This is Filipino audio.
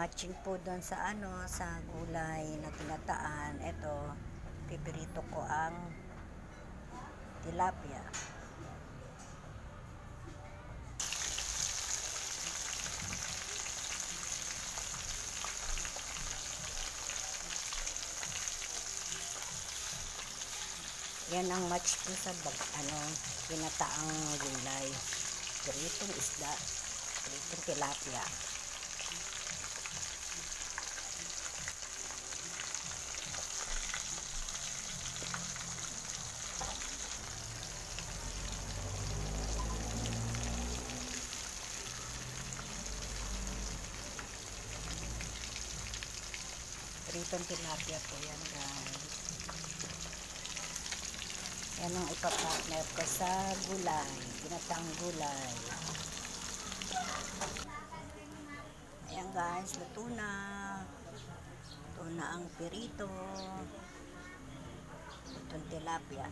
Matching po doon sa ano, sa gulay na tinataan. Ito, pipirito ko ang tilapia. Yan ang match ko sa bag, ano, pinataang gulay. Piritong isda. Piritong tilapia. Piritong tilapia po yan guys. Yan ang ipapartner ko sa gulay. Pinatang gulay. Ayan guys, luto na. Luto na ang pirito. Itong tilapia.